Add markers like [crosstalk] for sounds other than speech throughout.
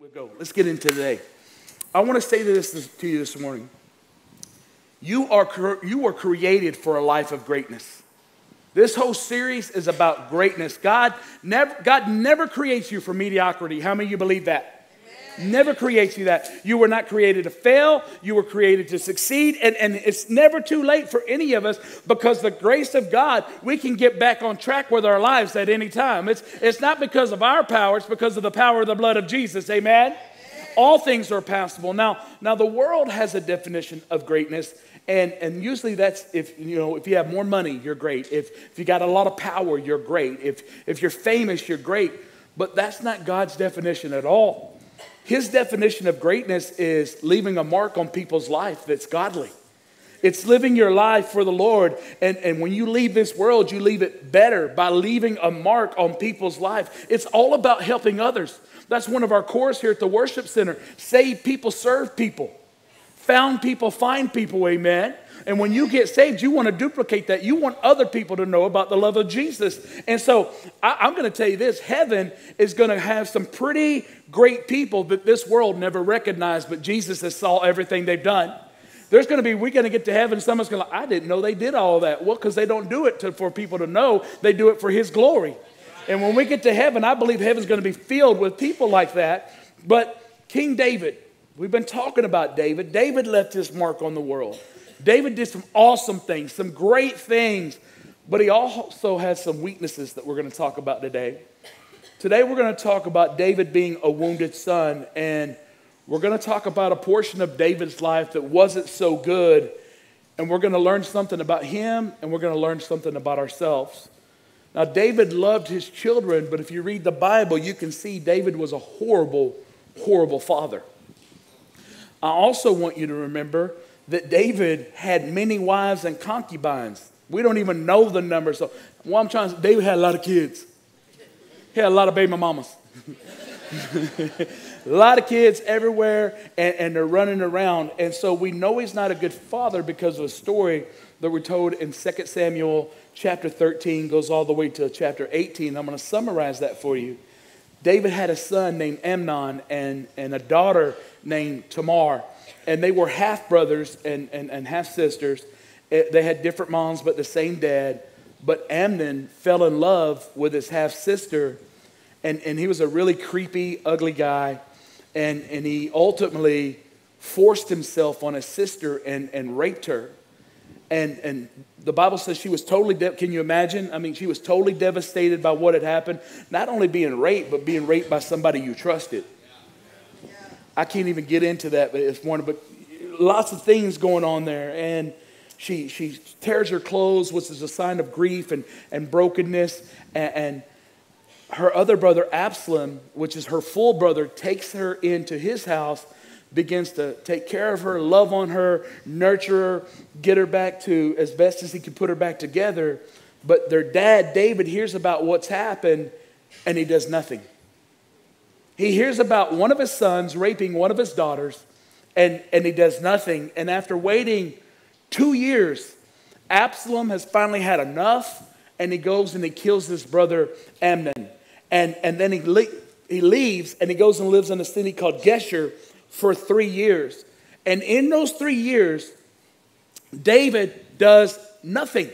we'll go. Let's get into today. I want to say this to you this morning. You are, you are created for a life of greatness. This whole series is about greatness. God never, God never creates you for mediocrity. How many of you believe that? Never creates you that. You were not created to fail. You were created to succeed. And, and it's never too late for any of us because the grace of God, we can get back on track with our lives at any time. It's, it's not because of our power, it's because of the power of the blood of Jesus. Amen? All things are possible. Now, now the world has a definition of greatness. And, and usually that's if you know if you have more money, you're great. If, if you got a lot of power, you're great. If, if you're famous, you're great. But that's not God's definition at all. His definition of greatness is leaving a mark on people's life that's godly. It's living your life for the Lord. And, and when you leave this world, you leave it better by leaving a mark on people's life. It's all about helping others. That's one of our cores here at the worship center. Save people, serve people. Found people, find people, amen. And when you get saved, you want to duplicate that. You want other people to know about the love of Jesus. And so I, am going to tell you this heaven is going to have some pretty great people that this world never recognized, but Jesus has saw everything they've done. There's going to be, we're going to get to heaven, someone's going to, I didn't know they did all that. Well, because they don't do it to, for people to know, they do it for His glory. And when we get to heaven, I believe heaven's going to be filled with people like that. But King David, we've been talking about David. David left his mark on the world. David did some awesome things, some great things, but he also has some weaknesses that we're going to talk about today. Today, we're going to talk about David being a wounded son, and we're going to talk about a portion of David's life that wasn't so good, and we're going to learn something about him, and we're going to learn something about ourselves. Now, David loved his children, but if you read the Bible, you can see David was a horrible, horrible father. I also want you to remember that David had many wives and concubines. We don't even know the number. So, what I'm trying to say, David had a lot of kids. He had a lot of baby mamas. [laughs] a lot of kids everywhere, and, and, they're running around. And so we know he's not a good father because of a story that we're told in 2 Samuel chapter 13, goes all the way to chapter 18. I'm going to summarize that for you. David had a son named Amnon and, and a daughter named Tamar and they were half brothers and, and, and half sisters. Eh, they had different moms, but the same dad. But Amnon fell in love with his half sister, and, and he was a really creepy, ugly guy. And, and he ultimately forced himself on his sister and, and raped her. And, and the Bible says she was totally, de- can you imagine? I mean, she was totally devastated by what had happened. Not only being raped, but being raped by somebody you trusted. I can't even get into that but it's morning, but lots of things going on there. And she, she tears her clothes, which is a sign of grief and, and brokenness. And, and her other brother, Absalom, which is her full brother, takes her into his house, begins to take care of her, love on her, nurture her, get her back to as best as he can put her back together. But their dad, David, hears about what's happened and he does nothing. He hears about one of his sons raping one of his daughters, and, and he does nothing. And after waiting two years, Absalom has finally had enough, and he goes and he kills his brother Amnon. And, and then he, le- he leaves and he goes and lives in a city called Geshur for three years. And in those three years, David does nothing.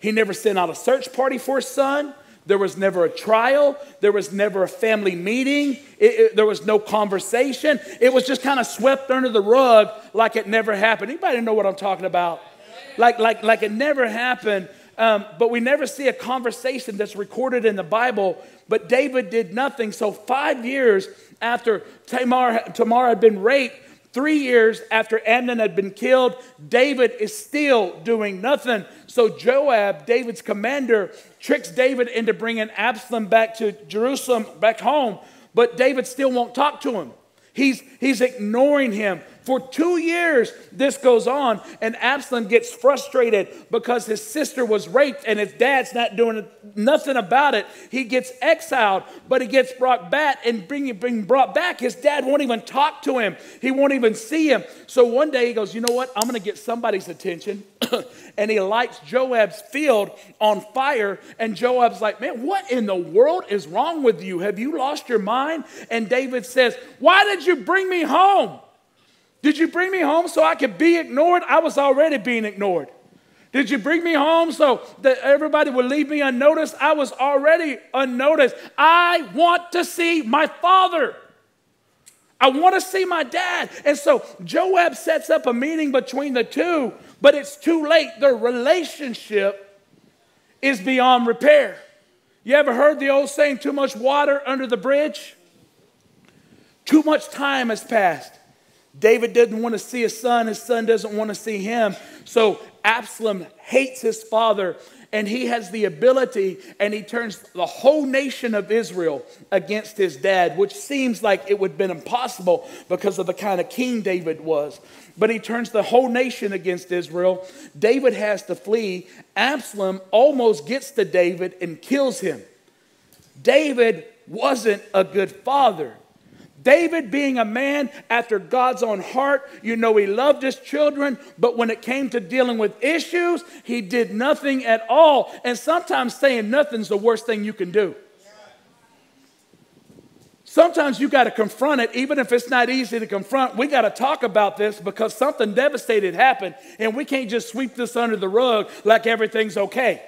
He never sent out a search party for his son. There was never a trial. There was never a family meeting. It, it, there was no conversation. It was just kind of swept under the rug like it never happened. Anybody know what I'm talking about? Like, like, like it never happened. Um, but we never see a conversation that's recorded in the Bible. But David did nothing. So five years after Tamar, Tamar had been raped, Three years after Amnon had been killed, David is still doing nothing. So Joab, David's commander, tricks David into bringing Absalom back to Jerusalem, back home, but David still won't talk to him. He's, he's ignoring him. For two years, this goes on, and Absalom gets frustrated because his sister was raped and his dad's not doing nothing about it. He gets exiled, but he gets brought back, and being, being brought back, his dad won't even talk to him. He won't even see him. So one day he goes, You know what? I'm going to get somebody's attention. [coughs] and he lights Joab's field on fire. And Joab's like, Man, what in the world is wrong with you? Have you lost your mind? And David says, Why did you bring me home? Did you bring me home so I could be ignored? I was already being ignored. Did you bring me home so that everybody would leave me unnoticed? I was already unnoticed. I want to see my father. I want to see my dad. And so Joab sets up a meeting between the two, but it's too late. Their relationship is beyond repair. You ever heard the old saying, too much water under the bridge? Too much time has passed. David doesn't want to see his son, his son doesn't want to see him. So Absalom hates his father and he has the ability and he turns the whole nation of Israel against his dad, which seems like it would have been impossible because of the kind of king David was. But he turns the whole nation against Israel. David has to flee. Absalom almost gets to David and kills him. David wasn't a good father. David, being a man after God's own heart, you know, he loved his children, but when it came to dealing with issues, he did nothing at all. And sometimes saying nothing's the worst thing you can do. Sometimes you got to confront it, even if it's not easy to confront. We got to talk about this because something devastated happened, and we can't just sweep this under the rug like everything's okay.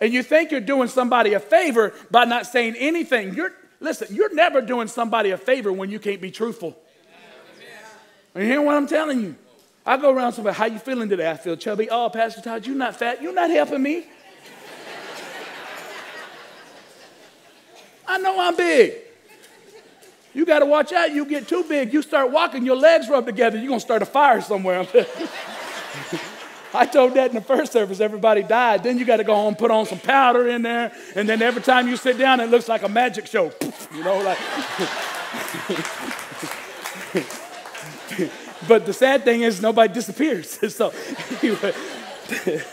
And you think you're doing somebody a favor by not saying anything. You're, Listen, you're never doing somebody a favor when you can't be truthful. Are you hearing what I'm telling you? I go around somebody, how you feeling today? I feel chubby. Oh, Pastor Todd, you're not fat. You're not helping me. I know I'm big. You got to watch out. You get too big. You start walking, your legs rub together. You're going to start a fire somewhere. [laughs] [laughs] I told that in the first service, everybody died. Then you got to go home, put on some powder in there, and then every time you sit down, it looks like a magic show. [laughs] You know, like. [laughs] but the sad thing is, nobody disappears. so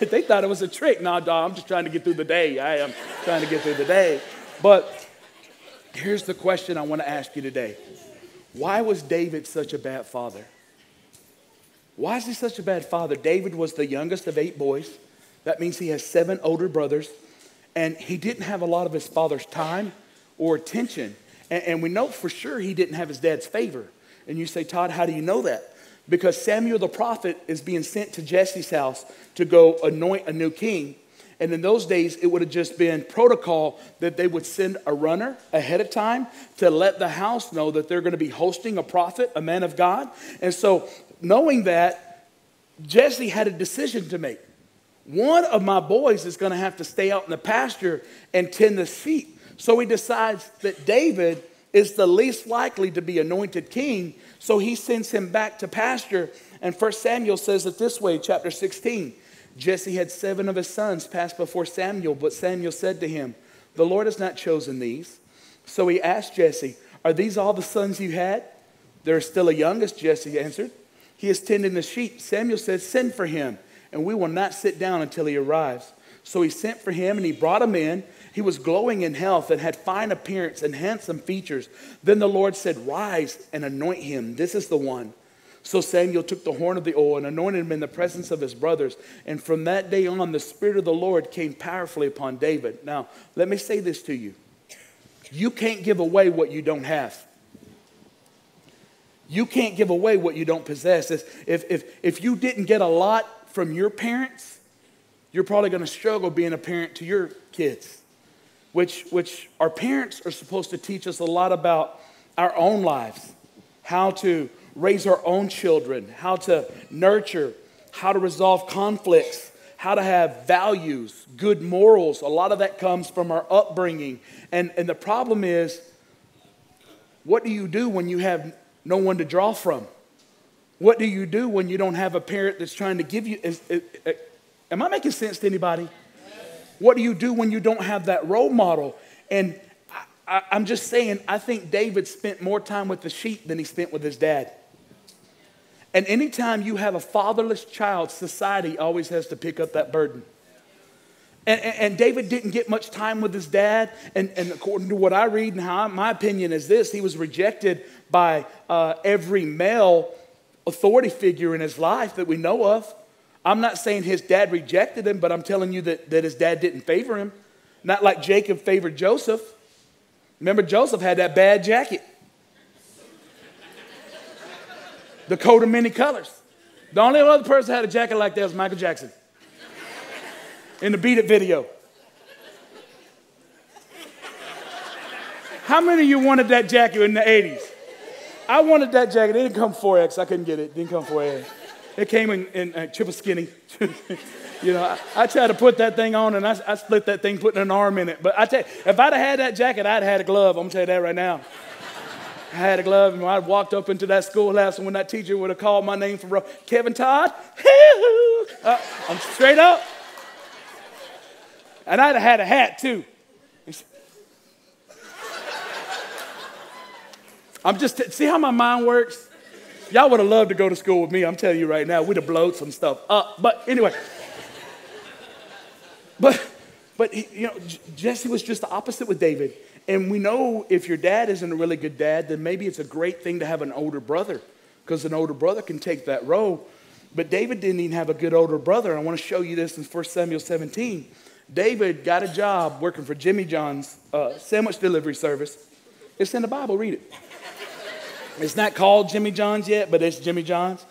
they thought it was a trick. No, dog, I'm just trying to get through the day. I am trying to get through the day. But here's the question I want to ask you today Why was David such a bad father? Why is he such a bad father? David was the youngest of eight boys. That means he has seven older brothers. And he didn't have a lot of his father's time or attention. And, and we know for sure he didn't have his dad's favor. And you say, Todd, how do you know that? Because Samuel the prophet is being sent to Jesse's house to go anoint a new king. And in those days, it would have just been protocol that they would send a runner ahead of time to let the house know that they're going to be hosting a prophet, a man of God. And so knowing that, Jesse had a decision to make. One of my boys is going to have to stay out in the pasture and tend the sheep. So he decides that David is the least likely to be anointed king. So he sends him back to pasture. And First Samuel says it this way, chapter 16. Jesse had seven of his sons pass before Samuel, but Samuel said to him, The Lord has not chosen these. So he asked Jesse, Are these all the sons you had? There is still a youngest, Jesse answered. He is tending the sheep. Samuel said, Send for him, and we will not sit down until he arrives. So he sent for him, and he brought him in. He was glowing in health and had fine appearance and handsome features. Then the Lord said, Rise and anoint him. This is the one. So Samuel took the horn of the oil and anointed him in the presence of his brothers. And from that day on, the Spirit of the Lord came powerfully upon David. Now, let me say this to you you can't give away what you don't have. You can't give away what you don't possess. If, if, if you didn't get a lot from your parents, you're probably going to struggle being a parent to your kids, which, which our parents are supposed to teach us a lot about our own lives, how to raise our own children, how to nurture, how to resolve conflicts, how to have values, good morals. A lot of that comes from our upbringing. And, and the problem is, what do you do when you have no one to draw from. What do you do when you don't have a parent that's trying to give you? Is, is, is, am I making sense to anybody? What do you do when you don't have that role model? And I, I'm just saying, I think David spent more time with the sheep than he spent with his dad. And anytime you have a fatherless child, society always has to pick up that burden. And, and, David didn't get much time with his dad. And, and according to what I read and how my opinion is this, he was rejected by uh, every male authority figure in his life that we know of. I'm not saying his dad rejected him, but I'm telling you that, that his dad didn't favor him. Not like Jacob favored Joseph. Remember, Joseph had that bad jacket, the coat of many colors. The only other person had a jacket like that was Michael Jackson in the Beat It video. How many of you wanted that jacket in the 80s? I wanted that jacket. It didn't come 4X. I couldn't get it. It didn't come 4X. It came in, in uh, triple skinny. [laughs] you know, I, I, tried to put that thing on and I, I, split that thing putting an arm in it. But I tell you, if I'd have had that jacket, I'd have had a glove. I'm going to tell you that right now. I had a glove, and I walked up into that schoolhouse, and when that teacher would have called my name for Kevin Todd, uh, I'm straight up. And I'd have had a hat too. I'm just, see how my mind works? Y'all would have loved to go to school with me. I'm telling you right now, we'd have blown some stuff up. But anyway, but, but you know, Jesse was just the opposite with David. And we know if your dad isn't a really good dad, then maybe it's a great thing to have an older brother because an older brother can take that role. But David didn't even have a good older brother. I want to show you this in 1 Samuel 17. David got a job working for Jimmy John's uh, sandwich delivery service. It's in the Bible, read it. It's not called Jimmy John's yet, but it's Jimmy John's.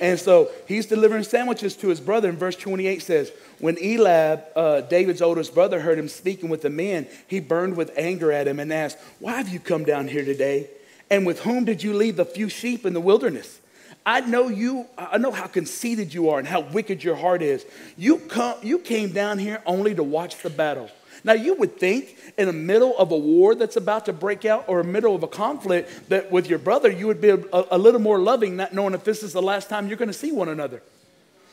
And so he's delivering sandwiches to his brother. And verse 28 says, When Eliab, uh, David's oldest brother, heard him speaking with the men, he burned with anger at him and asked, Why have you come down here today? And with whom did you leave the few sheep in the wilderness? I know you, I know how conceited you are and how wicked your heart is. You, come, you came down here only to watch the battle. Now, you would think in the middle of a war that's about to break out or middle of a conflict that with your brother, you would be a, a little more loving, not knowing if this is the last time you're going to see one another.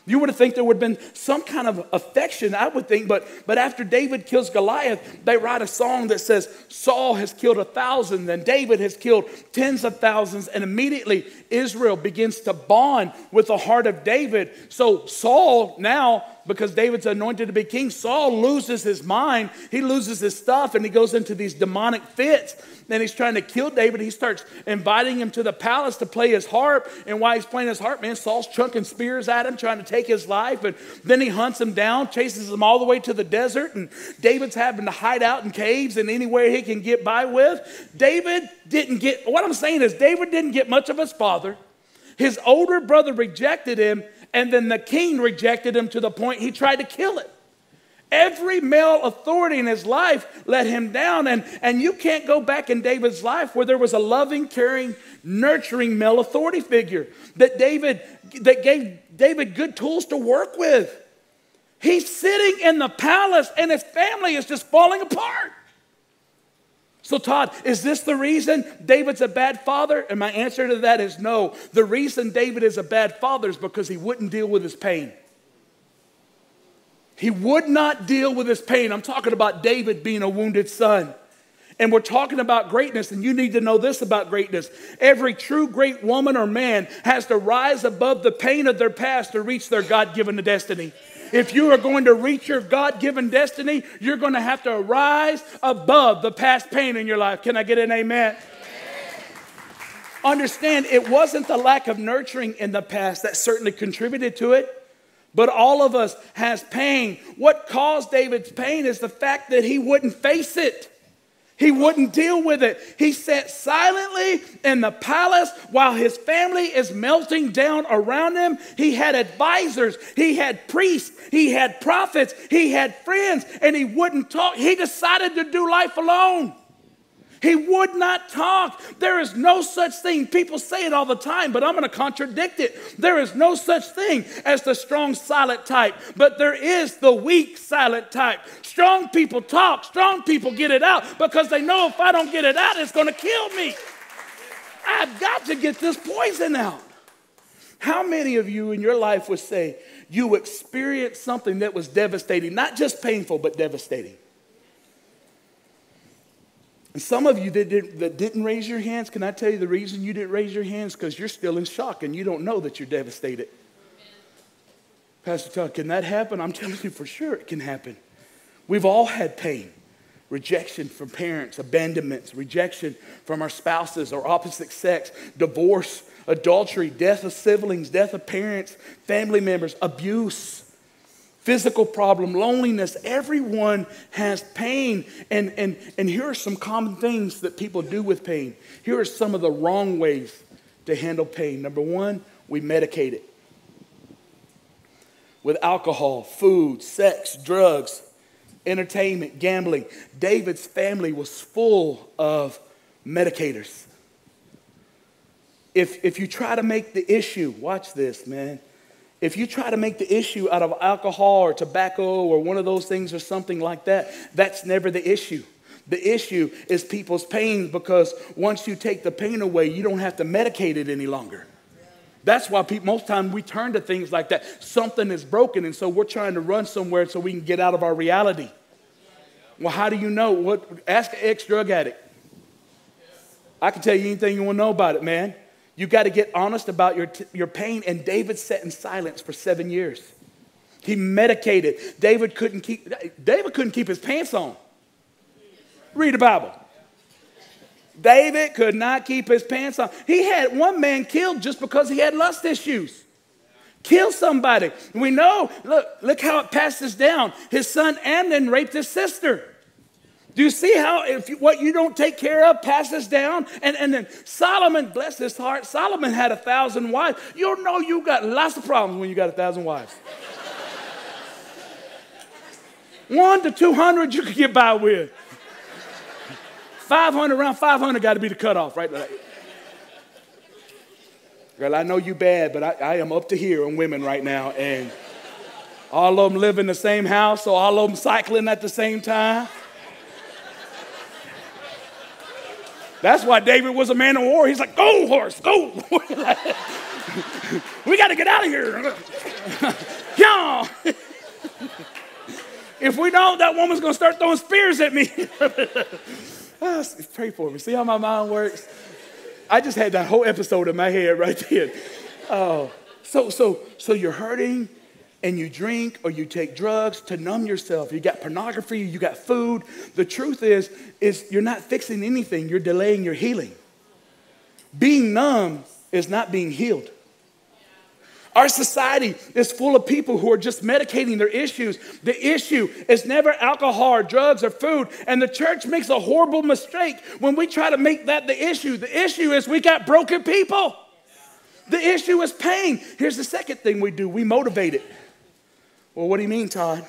You would have think there would have been some kind of affection, I would think, but, but after David kills Goliath, they write a song that says, Saul has killed a thousand, and David has killed tens of thousands, and immediately Israel begins to bond with the heart of David. So Saul now because David's anointed to be king, Saul loses his mind. He loses his stuff and he goes into these demonic fits. Then he's trying to kill David. He starts inviting him to the palace to play his harp. And while he's playing his harp, man, Saul's chunking spears at him, trying to take his life. And then he hunts him down, chases him all the way to the desert. And David's having to hide out in caves and anywhere he can get by with. David didn't get, what I'm saying is, David didn't get much of his father. His older brother rejected him, and then the king rejected him to the point he tried to kill him. Every male authority in his life let him down. And, and you can't go back in David's life where there was a loving, caring, nurturing male authority figure that David that gave David good tools to work with. He's sitting in the palace and his family is just falling apart. So, Todd, is this the reason David's a bad father? And my answer to that is no. The reason David is a bad father is because he wouldn't deal with his pain. He would not deal with his pain. I'm talking about David being a wounded son. And we're talking about greatness, and you need to know this about greatness. Every true great woman or man has to rise above the pain of their past to reach their God given destiny. If you are going to reach your God given destiny, you're going to have to rise above the past pain in your life. Can I get an amen? Understand, it wasn't the lack of nurturing in the past that certainly contributed to it. But all of us has pain. What caused David's pain is the fact that he wouldn't face it. He wouldn't deal with it. He sat silently in the palace while his family is melting down around him. He had advisors, he had priests, he had prophets, he had friends, and he wouldn't talk. He decided to do life alone. He would not talk. There is no such thing. People say it all the time, but I'm going to contradict it. There is no such thing as the strong silent type, but there is the weak silent type. Strong people talk, strong people get it out because they know if I don't get it out, it's going to kill me. I've got to get this poison out. How many of you in your life would say you experienced something that was devastating, not just painful, but devastating? And some of you that, did, that didn't raise your hands, can I tell you the reason you didn't raise your hands? Because you're still in shock and you don't know that you're devastated. Pastor Todd, can that happen? I'm telling you for sure it can happen. We've all had pain. rejection from parents, abandonments, rejection from our spouses or opposite sex, divorce, adultery, death of siblings, death of parents, family members, abuse, physical problem, loneliness. Everyone has pain. And, and, and here are some common things that people do with pain. Here are some of the wrong ways to handle pain. Number one, we medicate it with alcohol, food, sex, drugs, entertainment, gambling. David's family was full of medicators. If, if you try to make the issue, watch this, man. If you try to make the issue out of alcohol or tobacco or one of those things or something like that, that's never the issue. The issue is people's pain because once you take the pain away, you don't have to medicate it any longer. That's why people, most time we turn to things like that. Something is broken, and so we're trying to run somewhere so we can get out of our reality. Well, how do you know? What? Ask an ex drug addict. I can tell you anything you want to know about it, man. You got to get honest about your, t- your pain. And David sat in silence for seven years. He medicated. David couldn't keep. David couldn't keep his pants on. Read the Bible. David could not keep his pants on. He had one man killed just because he had lust issues. Kill somebody. We know, look, look how it passes down. His son Amnon raped his sister. Do you see how if you, what you don't take care of passes down? And, and then Solomon, bless his heart, Solomon had a thousand wives. You'll know you got lots of problems when you got a thousand wives. [laughs] One to 200 you could get by with. 500, around 500 got to be the cutoff, right? Girl, I know you bad, but I, I am up to here on women right now. And all of them live in the same house, so all of them cycling at the same time. That's why David was a man of war. He's like, go, horse, go. [laughs] we got to get out of here. [laughs] Y'all. [laughs] if we don't, that woman's going to start throwing spears at me. Oh, pray for me. See how my mind works? I just had that whole episode in my head right there. Oh, so so so you're hurting and you drink or you take drugs to numb yourself. You got pornography, you got food. The truth is is you're not fixing anything. You're delaying your healing. Being numb is not being healed. Our society is full of people who are just medicating their issues. The issue is never alcohol or drugs or food. And the church makes a horrible mistake when we try to make that the issue. The issue is we got broken people. The issue is pain. Here's the second thing we do we motivate it. Well, what do you mean, Todd?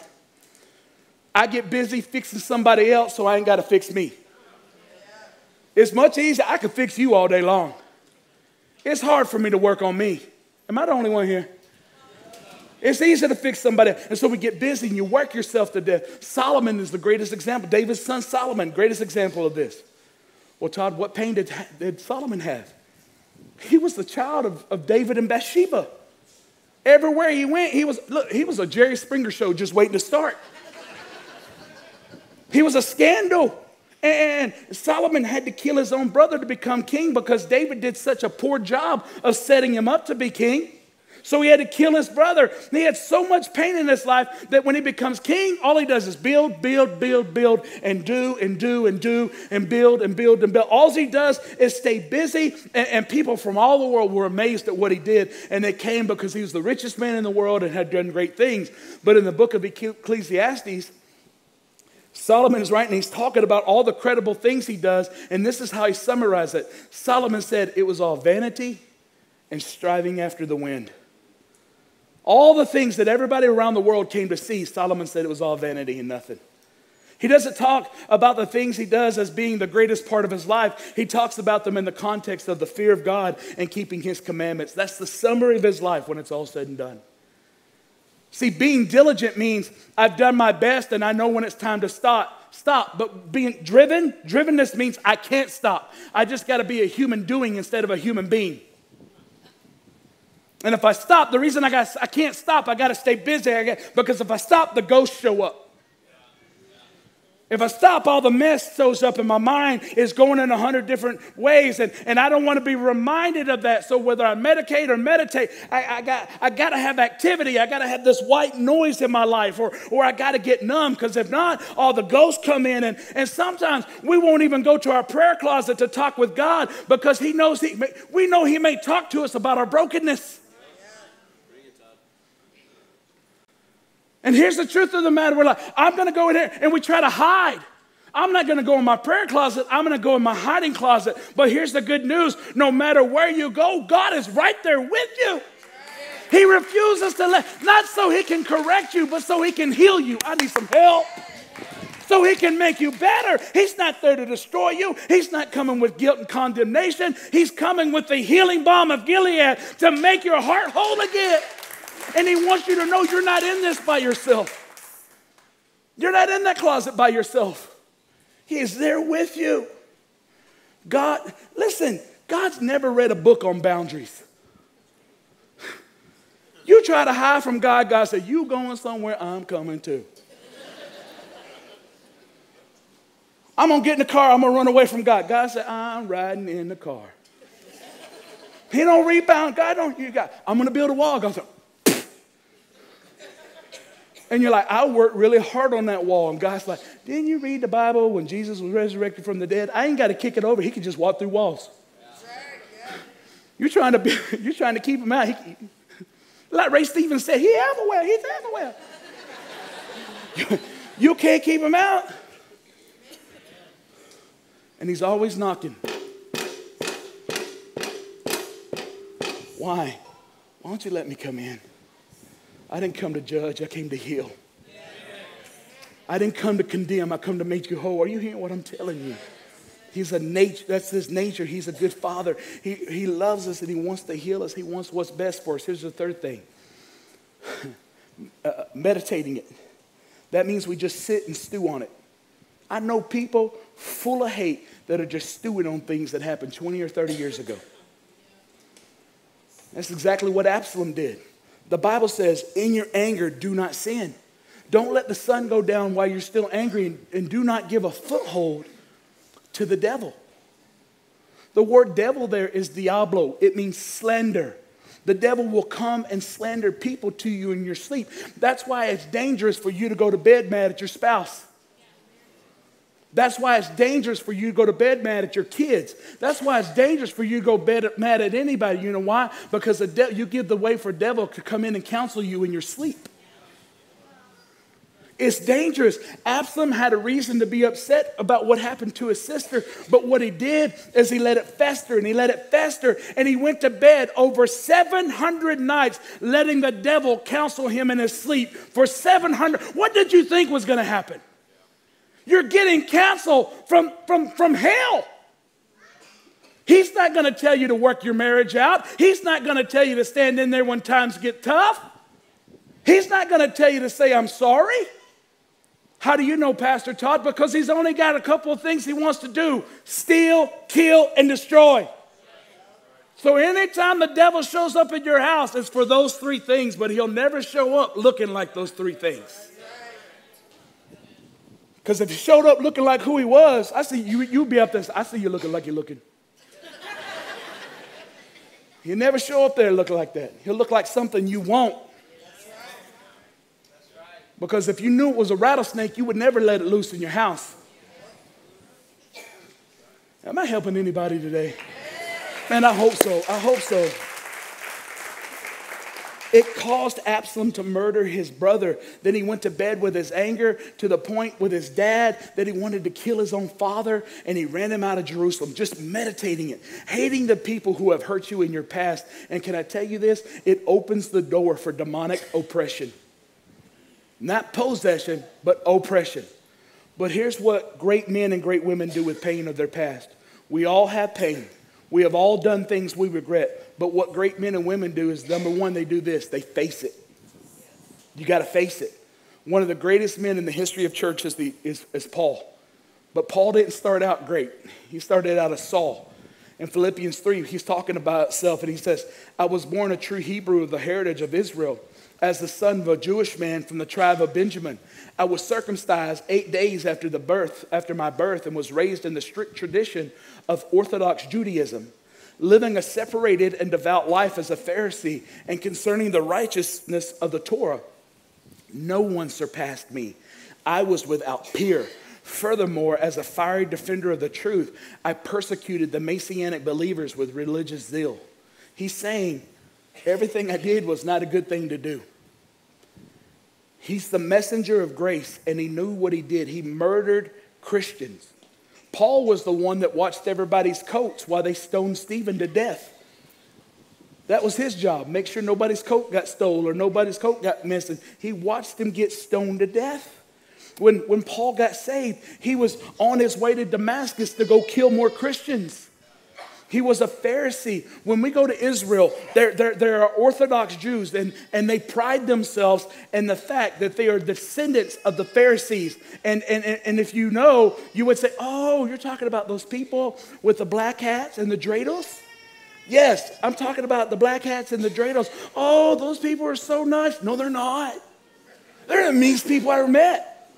I get busy fixing somebody else so I ain't got to fix me. It's much easier. I can fix you all day long. It's hard for me to work on me. Am I the only one here? It's easy to fix somebody. And so we get busy and you work yourself to death. Solomon is the greatest example. David's son Solomon, greatest example of this. Well, Todd, what pain did, did Solomon have? He was the child of, of David and Bathsheba. Everywhere he went, he was, look, he was a Jerry Springer show just waiting to start. he was a scandal. And Solomon had to kill his own brother to become king because David did such a poor job of setting him up to be king. So he had to kill his brother. And he had so much pain in his life that when he becomes king, all he does is build, build, build, build, and do, and do, and do, and build, and build, and build. All he does is stay busy. And, and people from all the world were amazed at what he did. And they came because he was the richest man in the world and had done great things. But in the book of Ecclesiastes, Solomon is writing, he's talking about all the credible things he does, and this is how he summarized it. Solomon said it was all vanity and striving after the wind. All the things that everybody around the world came to see, Solomon said it was all vanity and nothing. He doesn't talk about the things he does as being the greatest part of his life. He talks about them in the context of the fear of God and keeping his commandments. That's the summary of his life when it's all said and done. See, being diligent means I've done my best and I know when it's time to stop. Stop. But being driven, drivenness means I can't stop. I just got to be a human doing instead of a human being. And if I stop, the reason I got I can't stop, I got to stay busy got, because if I stop, the ghosts show up. If I stop, all the mess shows up, and my mind is going in a hundred different ways, and, and I don't want to be reminded of that. So whether I medicate or meditate, I, I got I got to have activity. I got to have this white noise in my life, or or I got to get numb, because if not, all the ghosts come in, and and sometimes we won't even go to our prayer closet to talk with God because He knows He we know He may talk to us about our brokenness. And here's the truth of the matter we're like, I'm going to go in here and we try to hide. I'm not going to go in my prayer closet. I'm going to go in my hiding closet. But here's the good news no matter where you go, God is right there with you. He refuses to let, not so he can correct you, but so he can heal you. I need some help. So he can make you better. He's not there to destroy you. He's not coming with guilt and condemnation. He's coming with the healing balm of Gilead to make your heart whole again. And He wants you to know you're not in this by yourself. You're not in that closet by yourself. He is there with you. God, listen, God's never read a book on boundaries. You try to hide from God, God said, You going somewhere, I'm coming too. I'm gonna get in the car, I'm gonna run away from God. God said, I'm riding in the car. He don't rebound. God don't, you got, I'm gonna build a wall. God said, and you're like, I worked really hard on that wall. And God's like, didn't you read the Bible when Jesus was resurrected from the dead? I ain't got to kick it over. He can just walk through walls. You're trying to be, [laughs] you're trying to keep him out. He, like Ray Stevens said, he everywhere. He's everywhere. you can't keep him out. And he's always knocking. Why? Why don't you let me come in? I didn't come to judge, I came to heal. I didn't come to condemn, I come to make you whole. Are you hearing what I'm telling you? He's a nature, that's his nature. He's a good father. He, he loves us and he wants to heal us. He wants what's best for us. Here's the third thing [laughs] uh, meditating it. That means we just sit and stew on it. I know people full of hate that are just stewing on things that happened 20 or 30 years ago. That's exactly what Absalom did. The Bible says, in your anger, do not sin. Don't let the sun go down while you're still angry, and, and do not give a foothold to the devil. The word devil there is diablo, it means slander. The devil will come and slander people to you in your sleep. That's why it's dangerous for you to go to bed mad at your spouse. That's why it's dangerous for you to go to bed mad at your kids. That's why it's dangerous for you to go bed mad at anybody. You know why? Because de- you give the way for devil to come in and counsel you in your sleep. It's dangerous. Absalom had a reason to be upset about what happened to his sister, but what he did is he let it fester and he let it fester and he went to bed over 700 nights, letting the devil counsel him in his sleep for 700. What did you think was going to happen? You're getting counsel from, from, from hell. He's not going to tell you to work your marriage out. He's not going to tell you to stand in there when times get tough. He's not going to tell you to say, I'm sorry. How do you know, Pastor Todd? Because he's only got a couple of things he wants to do steal, kill, and destroy. So anytime the devil shows up in your house, it's for those three things, but he'll never show up looking like those three things. Because if he showed up looking like who he was, I see you, you'd be up there. I see you looking like you're looking. He'll never show up there looking like that. He'll look like something you want. Because if you knew it was a rattlesnake, you would never let it loose in your house. Am I helping anybody today? Man, I hope so. I hope so. It caused Absalom to murder his brother. Then he went to bed with his anger to the point with his dad that he wanted to kill his own father and he ran him out of Jerusalem, just meditating it, hating the people who have hurt you in your past. And can I tell you this? It opens the door for demonic oppression. Not possession, but oppression. But here's what great men and great women do with pain of their past we all have pain. We have all done things we regret. But what great men and women do is number one, they do this they face it. You got to face it. One of the greatest men in the history of church is, the, is, is Paul. But Paul didn't start out great, he started out as Saul. In Philippians 3, he's talking about himself and he says, I was born a true Hebrew of the heritage of Israel. as the son of a Jewish man from the tribe of Benjamin. I was circumcised eight days after the birth, after my birth, and was raised in the strict tradition of Orthodox Judaism, living a separated and devout life as a Pharisee, and concerning the righteousness of the Torah. No one surpassed me. I was without peer. Furthermore, as a fiery defender of the truth, I persecuted the Messianic believers with religious zeal. He's saying, everything I did was not a good thing to do. He's the messenger of grace, and he knew what he did. He murdered Christians. Paul was the one that watched everybody's coats while they stoned Stephen to death. That was his job. Make sure nobody's coat got stolen or nobody's coat got missing. He watched them get stoned to death. When, when Paul got saved, he was on his way to Damascus to go kill more Christians. He was a Pharisee. When we go to Israel, there, there, are Orthodox Jews, and, and they pride themselves in the fact that they are descendants of the Pharisees. And, and, and if you know, you would say, Oh, you're talking about those people with the black hats and the dreidels? Yes, I'm talking about the black hats and the dreidels. Oh, those people are so nice. No, they're not. They're the meanest people I ever met.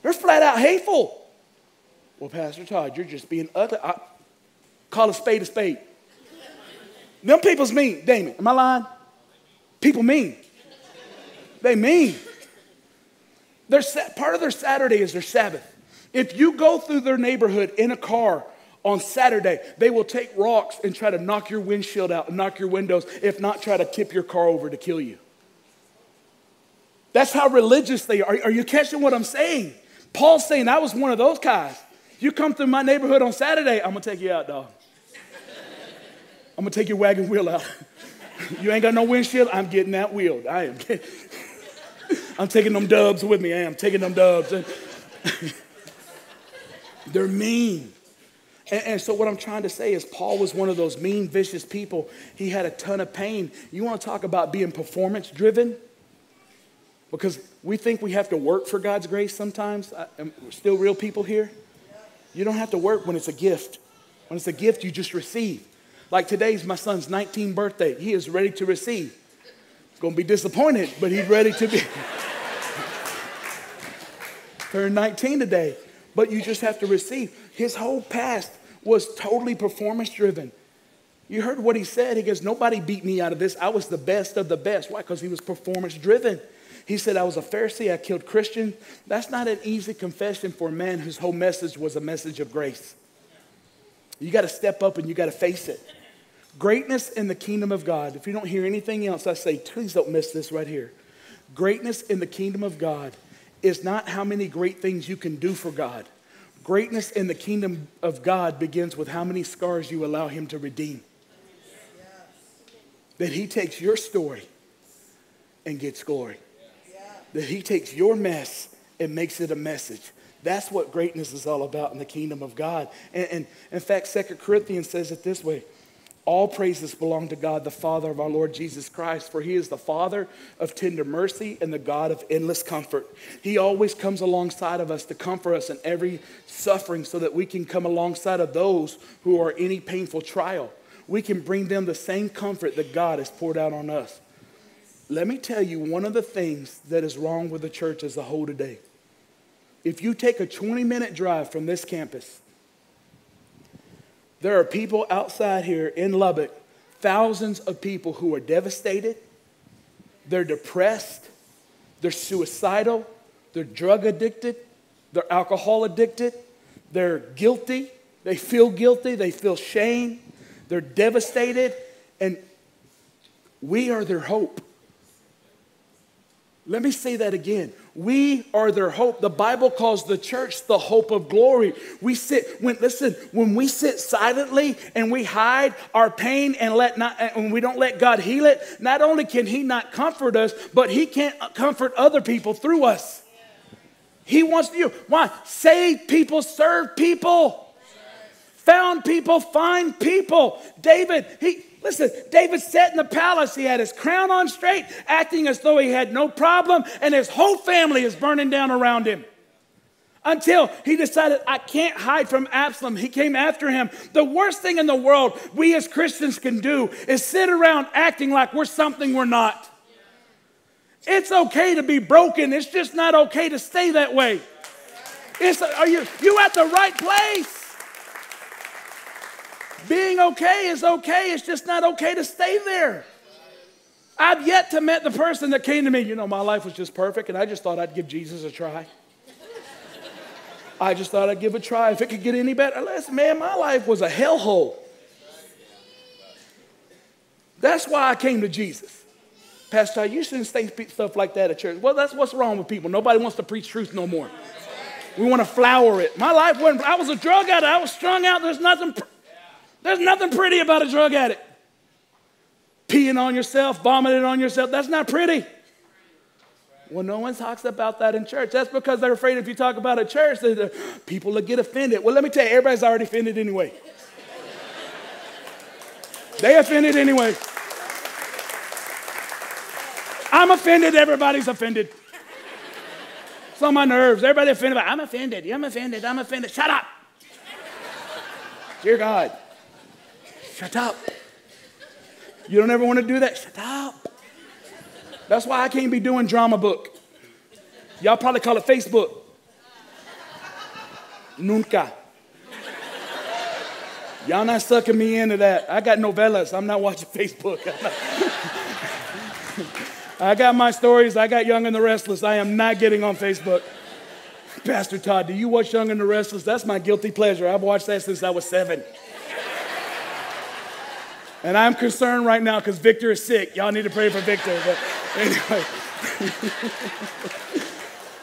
They're flat out hateful. Well, Pastor Todd, you're just being ugly. I, Call a spade a spade. Them people's mean. Damon, am I lying? People mean. They mean. Their, part of their Saturday is their Sabbath. If you go through their neighborhood in a car on Saturday, they will take rocks and try to knock your windshield out and knock your windows, if not, try to tip your car over to kill you. That's how religious they are. Are you catching what I'm saying? Paul's saying I was one of those guys. You come through my neighborhood on Saturday, I'm gonna take you out, dog. I'm gonna take your wagon wheel out. you ain't got no windshield, I'm getting that wheel. I am. I'm taking them dubs with me. I am taking them dubs. [laughs] They're mean. And, and, so, what I'm trying to say is, Paul was one of those mean, vicious people. He had a ton of pain. You want to talk about being performance driven? Because we think we have to work for God's grace sometimes. I, still real people here? You don't have to work when it's a gift. When it's a gift, you just receive. Like today's my son's 19th birthday. He is ready to receive. He's going to be disappointed, but he's ready to be. [laughs] Turned 19 today. But you just have to receive. His whole past was totally performance driven. You heard what he said. He goes, Nobody beat me out of this. I was the best of the best. Why? Because he was performance driven. He said, I was a Pharisee, I killed Christians. That's not an easy confession for a man whose whole message was a message of grace. You got to step up and you got to face it. Greatness in the kingdom of God. If you don't hear anything else, I say, please don't miss this right here. Greatness in the kingdom of God is not how many great things you can do for God. Greatness in the kingdom of God begins with how many scars you allow Him to redeem. That He takes your story and gets glory. That He takes your mess and makes it a message. That's what greatness is all about in the kingdom of God. And, and in fact, Second Corinthians says it this way all praises belong to God, the Father of our Lord Jesus Christ, for he is the Father of tender mercy and the God of endless comfort. He always comes alongside of us to comfort us in every suffering so that we can come alongside of those who are in any painful trial. We can bring them the same comfort that God has poured out on us. Let me tell you one of the things that is wrong with the church as a whole today. If you take a 20 minute drive from this campus, there are people outside here in Lubbock, thousands of people who are devastated, they're depressed, they're suicidal, they're drug addicted, they're alcohol addicted, they're guilty, they feel guilty, they feel shame, they're devastated, and we are their hope. Let me say that again. We are their hope. The Bible calls the church the hope of glory. We sit when listen, when we sit silently and we hide our pain and let not and we don't let God heal it, not only can he not comfort us, but he can't comfort other people through us. He wants you. Why? Save people, serve people. Found people, find people. David, he Listen, David sat in the palace. He had his crown on straight, acting as though he had no problem, and his whole family is burning down around him. Until he decided, I can't hide from Absalom. He came after him. The worst thing in the world we as Christians can do is sit around acting like we're something we're not. It's okay to be broken. It's just not okay to stay that way. It's, are you, you at the right place? Being okay is okay. It's just not okay to stay there. I've yet to met the person that came to me, you know, my life was just perfect and I just thought I'd give Jesus a try. I just thought I'd give a try. If it could get any better, listen, man, my life was a hellhole. That's why I came to Jesus. Pastor, you shouldn't say stuff like that at church. Well, that's what's wrong with people. Nobody wants to preach truth no more. We want to flower it. My life wasn't, I was a drug addict. I was strung out. There's nothing, there's nothing pretty about a drug addict. Peeing on yourself, vomiting on yourself, that's not pretty. Well, no one talks about that in church. That's because they're afraid if you talk about a church, people will get offended. Well, let me tell you, everybody's already offended anyway. they offended anyway. I'm offended, everybody's offended. It's on my nerves. Everybody offended. I'm offended. I'm offended. I'm offended. Shut up. Dear God. Shut up. You don't ever want to do that? Shut up. That's why I can't be doing drama book. Y'all probably call it Facebook. Nunca. Y'all not sucking me into that. I got novellas. I'm not watching Facebook. [laughs] I got my stories. I got Young and the Restless. I am not getting on Facebook. Pastor Todd, do you watch Young and the Restless? That's my guilty pleasure. I've watched that since I was seven. And I'm concerned right now because Victor is sick. Y'all need to pray for Victor. But anyway.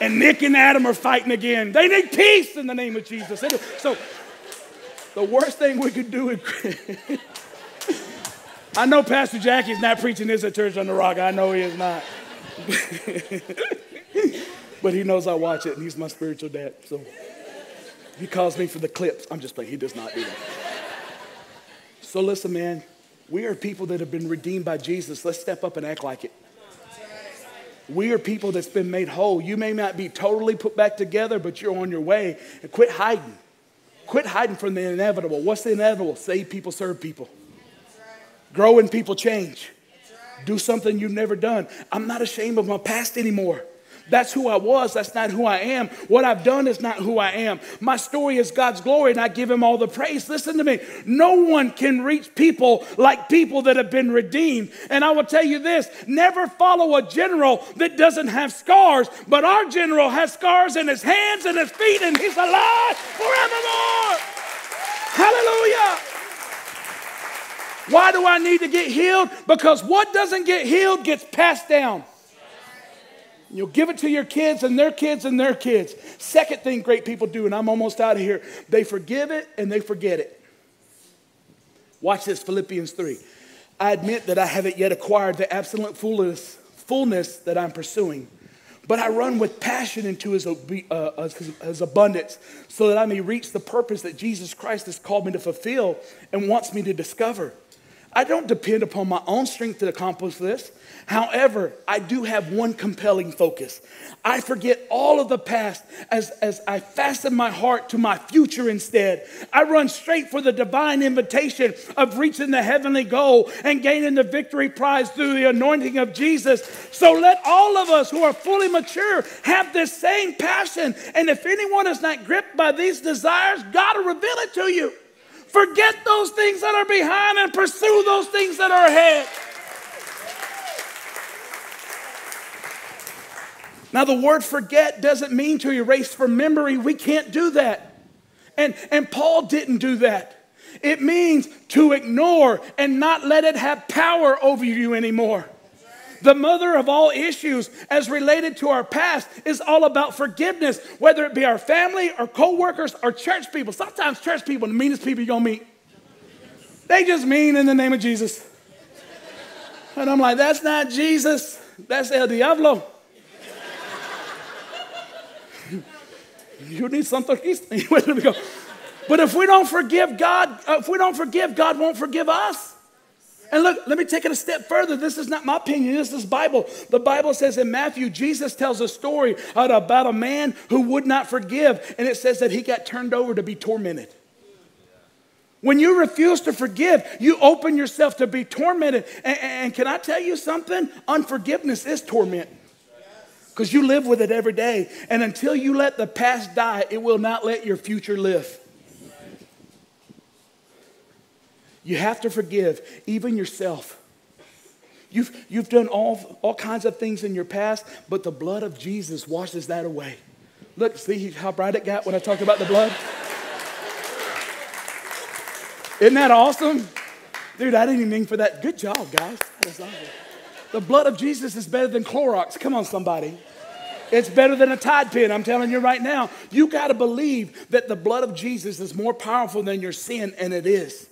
[laughs] and Nick and Adam are fighting again. They need peace in the name of Jesus. So the worst thing we could do is. [laughs] I know Pastor Jackie's not preaching this at Church on the Rock. I know he is not. [laughs] but he knows I watch it and he's my spiritual dad. So he calls me for the clips. I'm just playing. He does not do that. So listen, man. We are people that have been redeemed by Jesus. Let's step up and act like it. We are people that's been made whole. You may not be totally put back together, but you're on your way. And quit hiding. Quit hiding from the inevitable. What's the inevitable? Save people, serve people. Grow in people change. Do something you've never done. I'm not ashamed of my past anymore. That's who I was. That's not who I am. What I've done is not who I am. My story is God's glory, and I give Him all the praise. Listen to me. No one can reach people like people that have been redeemed. And I will tell you this never follow a general that doesn't have scars, but our general has scars in his hands and his feet, and he's alive forevermore. Hallelujah. Why do I need to get healed? Because what doesn't get healed gets passed down. You'll give it to your kids and their kids and their kids. Second thing great people do, and I'm almost out of here, they forgive it and they forget it. Watch this Philippians 3. I admit that I haven't yet acquired the absolute fullness, fullness that I'm pursuing, but I run with passion into his, uh, his, his abundance so that I may reach the purpose that Jesus Christ has called me to fulfill and wants me to discover. I don't depend upon my own strength to accomplish this. However, I do have one compelling focus. I forget all of the past as, as I fasten my heart to my future instead. I run straight for the divine invitation of reaching the heavenly goal and gaining the victory prize through the anointing of Jesus. So let all of us who are fully mature have this same passion. And if anyone is not gripped by these desires, God will reveal it to you. Forget those things that are behind and pursue those things that are ahead. Now, the word forget doesn't mean to erase from memory. We can't do that. And, and Paul didn't do that. It means to ignore and not let it have power over you anymore. The mother of all issues as related to our past is all about forgiveness, whether it be our family or co-workers or church people. Sometimes church people, the meanest people you're gonna meet. They just mean in the name of Jesus. And I'm like, that's not Jesus, that's El Diablo. you need something. [laughs] Let me. But if we don't forgive God, uh, if we don't forgive, God won't forgive us. And look, let me take it a step further. This is not my opinion, this is Bible. The Bible says in Matthew, Jesus tells a story about a man who would not forgive, and it says that he got turned over to be tormented. When you refuse to forgive, you open yourself to be tormented. And, and can I tell you something? Unforgiveness is torment. because you live with it every day. And until you let the past die, it will not let your future live. You have to forgive, even yourself. You've, you've done all, all kinds of things in your past, but the blood of Jesus washes that away. Look, see how bright it got when I talked about the blood? Isn't that awesome? Dude, I didn't even mean for that. Good job, guys. Awesome. The blood of Jesus is better than Clorox. Come on, somebody. It's better than a Tide Pen, I'm telling you right now. You got to believe that the blood of Jesus is more powerful than your sin, and it is.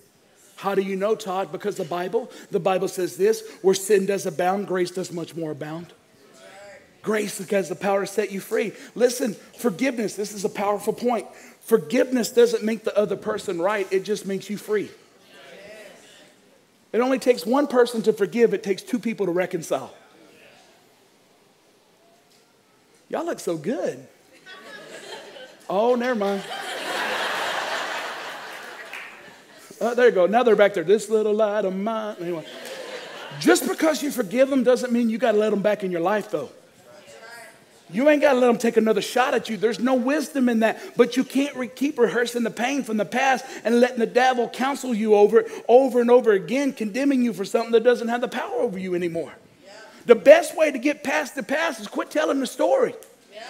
How do you know, Todd? Because the Bible, the Bible says this where sin does abound, grace does much more abound. Grace has the power to set you free. Listen, forgiveness, this is a powerful point. Forgiveness doesn't make the other person right, it just makes you free. It only takes one person to forgive, it takes two people to reconcile. Y'all look so good. Oh, never mind. Uh, there you go. Now they're back there. This little light of mine. Anyway, just because you forgive them doesn't mean you got to let them back in your life, though. You ain't got to let them take another shot at you. There's no wisdom in that. But you can't re- keep rehearsing the pain from the past and letting the devil counsel you over it over and over again, condemning you for something that doesn't have the power over you anymore. Yeah. The best way to get past the past is quit telling the story. Yeah.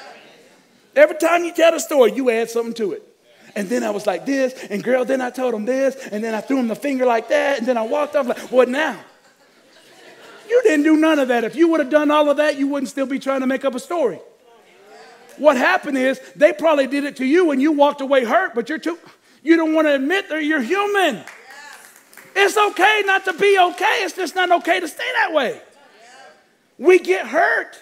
Every time you tell the story, you add something to it. And then I was like this, and girl, then I told him this, and then I threw him the finger like that, and then I walked off like, what now? You didn't do none of that. If you would have done all of that, you wouldn't still be trying to make up a story. What happened is they probably did it to you and you walked away hurt, but you're too, you don't want to admit that you're human. It's okay not to be okay. It's just not okay to stay that way. We get hurt.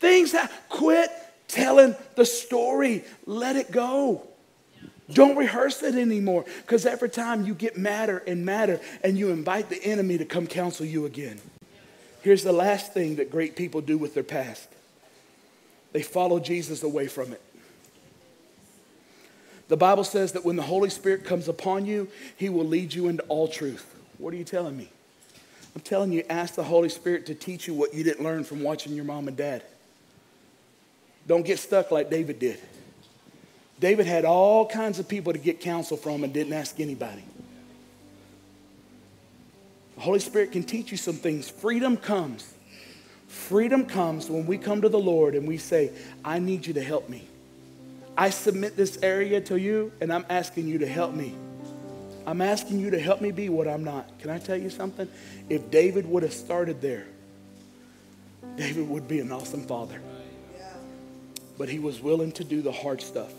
Things have, quit telling the story. Let it go. Don't rehearse it anymore because every time you get madder and madder and you invite the enemy to come counsel you again. Here's the last thing that great people do with their past they follow Jesus away from it. The Bible says that when the Holy Spirit comes upon you, he will lead you into all truth. What are you telling me? I'm telling you, ask the Holy Spirit to teach you what you didn't learn from watching your mom and dad. Don't get stuck like David did. David had all kinds of people to get counsel from and didn't ask anybody. The Holy Spirit can teach you some things. Freedom comes. Freedom comes when we come to the Lord and we say, I need you to help me. I submit this area to you and I'm asking you to help me. I'm asking you to help me be what I'm not. Can I tell you something? If David would have started there, David would be an awesome father. But he was willing to do the hard stuff.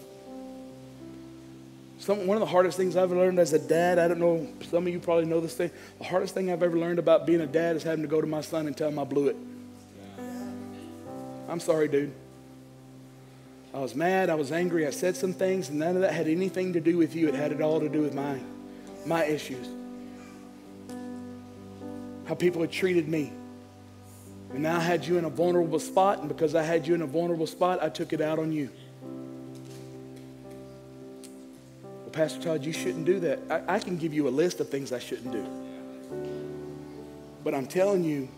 Some, one of the hardest things I've learned as a dad, I don't know, some of you probably know this thing. The hardest thing I've ever learned about being a dad is having to go to my son and tell him I blew it. I'm sorry, dude. I was mad, I was angry, I said some things, and none of that had anything to do with you. It had it all to do with mine, my issues. How people had treated me. And now I had you in a vulnerable spot, and because I had you in a vulnerable spot, I took it out on you. Pastor Todd, you shouldn't do that. I, I can give you a list of things I shouldn't do. But I'm telling you,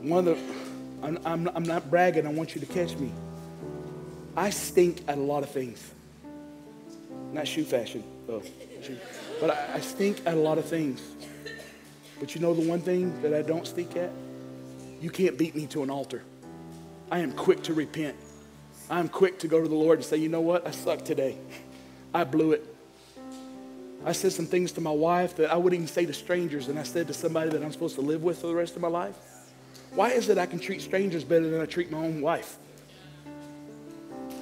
one of the, I'm, I'm, I'm not bragging, I want you to catch me. I stink at a lot of things. Not shoe fashion, though. But I, I stink at a lot of things. But you know the one thing that I don't stink at? You can't beat me to an altar. I am quick to repent. I am quick to go to the Lord and say, you know what? I suck today. [laughs] I blew it. I said some things to my wife that I wouldn't even say to strangers, and I said to somebody that I'm supposed to live with for the rest of my life. Why is it I can treat strangers better than I treat my own wife?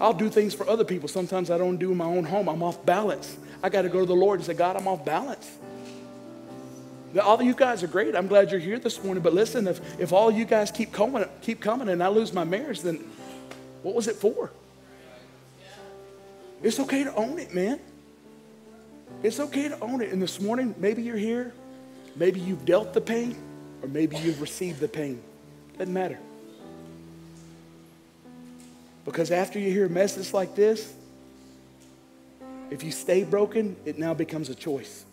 I'll do things for other people. Sometimes I don't do in my own home. I'm off balance. I got to go to the Lord and say, God, I'm off balance. All of you guys are great. I'm glad you're here this morning. But listen, if, if all you guys keep coming, keep coming and I lose my marriage, then what was it for? It's okay to own it, man. It's okay to own it. And this morning, maybe you're here, maybe you've dealt the pain, or maybe you've received the pain. Doesn't matter. Because after you hear a message like this, if you stay broken, it now becomes a choice.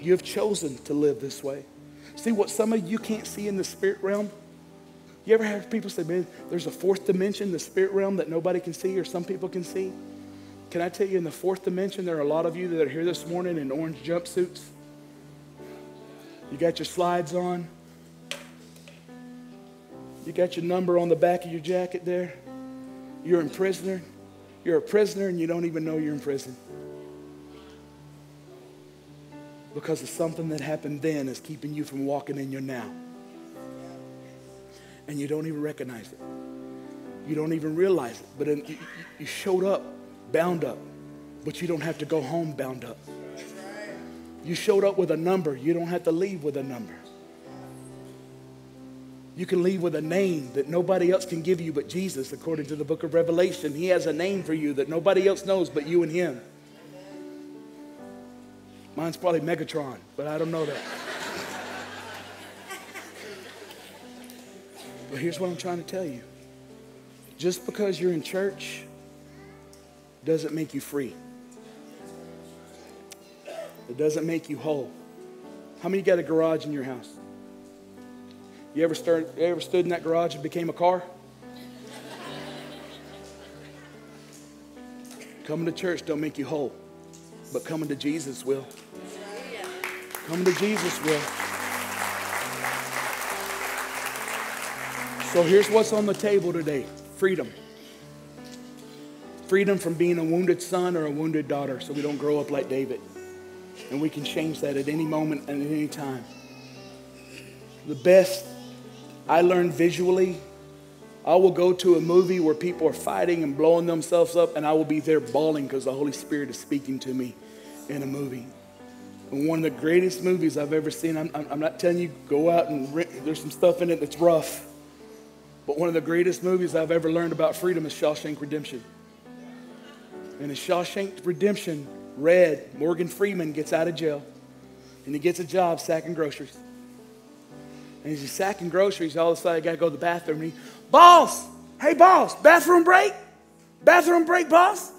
You have chosen to live this way. See what some of you can't see in the spirit realm? You ever have people say, man, there's a fourth dimension, the spirit realm that nobody can see or some people can see? Can I tell you, in the fourth dimension, there are a lot of you that are here this morning in orange jumpsuits. You got your slides on. You got your number on the back of your jacket there. You're in prisoner. You're a prisoner and you don't even know you're in prison. Because of something that happened then is keeping you from walking in your now. And you don't even recognize it. You don't even realize it. But you showed up bound up, but you don't have to go home bound up. You showed up with a number, you don't have to leave with a number. You can leave with a name that nobody else can give you but Jesus, according to the book of Revelation. He has a name for you that nobody else knows but you and Him. Mine's probably Megatron, but I don't know that. But here's what I'm trying to tell you just because you're in church doesn't make you free. It doesn't make you whole. How many got a garage in your house? You ever, start, you ever stood in that garage and became a car? Coming to church don't make you whole, but coming to Jesus will. Coming to Jesus will. So here's what's on the table today freedom freedom from being a wounded son or a wounded daughter so we don't grow up like David. And we can change that at any moment and at any time. The best I learned visually, I will go to a movie where people are fighting and blowing themselves up, and I will be there bawling because the Holy Spirit is speaking to me in a movie. And one of the greatest movies I've ever seen, I'm, I'm not telling you go out and rent, there's some stuff in it that's rough, but one of the greatest movies I've ever learned about freedom is Shawshank Redemption. And in Shawshank Redemption, Red, Morgan Freeman gets out of jail and he gets a job sacking groceries. And he's sacking groceries. All of a sudden, I got to go to the bathroom. And he, boss, hey, boss, bathroom break? Bathroom break, boss?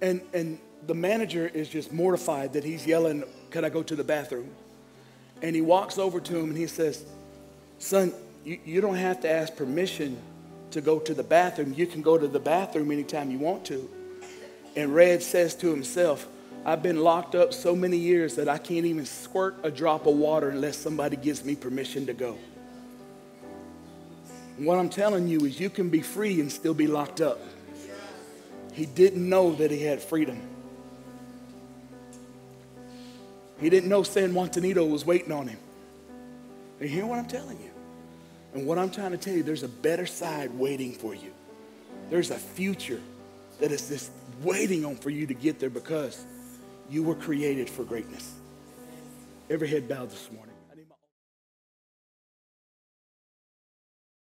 And, and the manager is just mortified that he's yelling, Can I go to the bathroom? And he walks over to him and he says, Son, you, you don't have to ask permission to go to the bathroom. You can go to the bathroom anytime you want to. And Red says to himself, I've been locked up so many years that I can't even squirt a drop of water unless somebody gives me permission to go. What I'm telling you is you can be free and still be locked up. He didn't know that he had freedom. He didn't know San Juanito was waiting on him. You hear what I'm telling you? And what I'm trying to tell you, there's a better side waiting for you. There's a future that is just waiting on for you to get there because you were created for greatness. Every head bowed this morning.